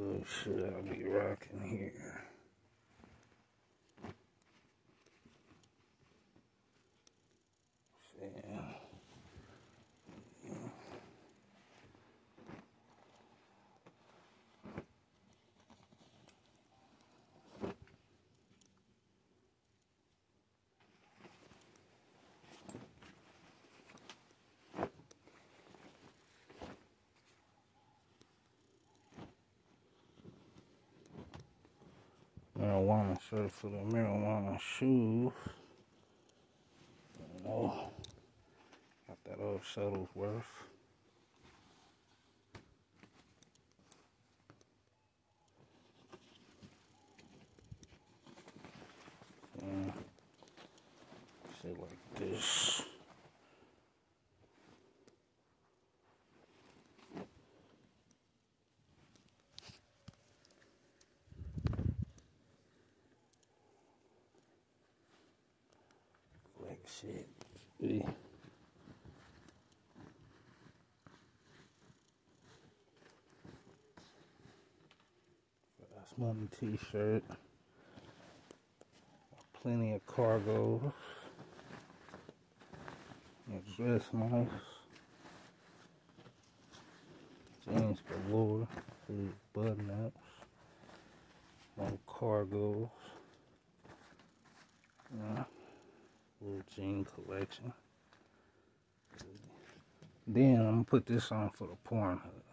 Good shit I'll be rocking here. Yeah. Marijuana shirt for the marijuana shoes. Oh, got that old Shuttlesworth. Yeah. Shit like this. Shit. That's money t-shirt. Plenty of cargo. Dress nice. Jeans galore. Button ups. No cargos. Yeah little jean collection. Then I'm gonna put this on for the Pornhub.